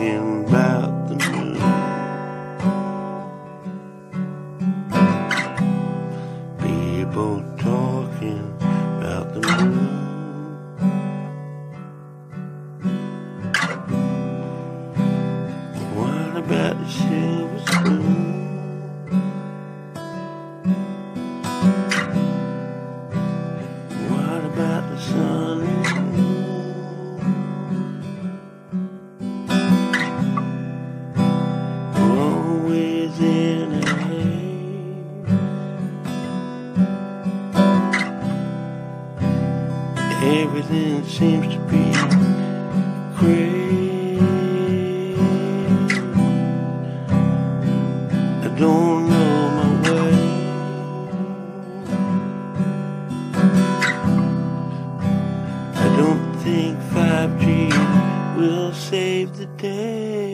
talking about the moon. People Everything seems to be great. I don't know my way. I don't think 5G will save the day.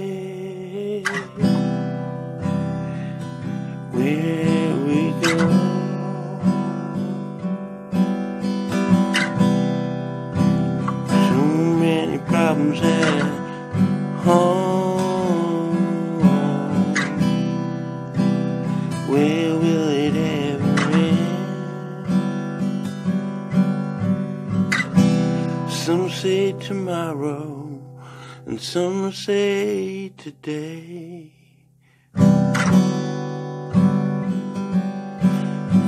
Some say tomorrow, and some say today.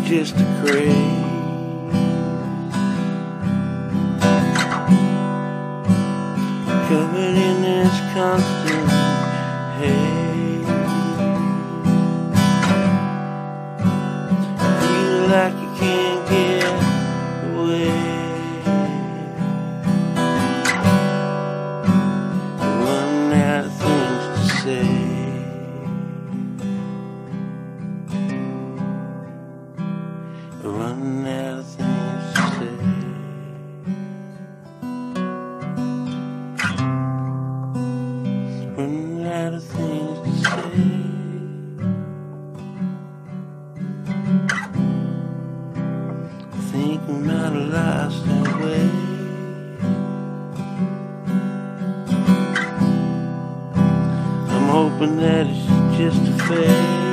Just a craze. covered in this constant say. Run out hoping that it's just a phase.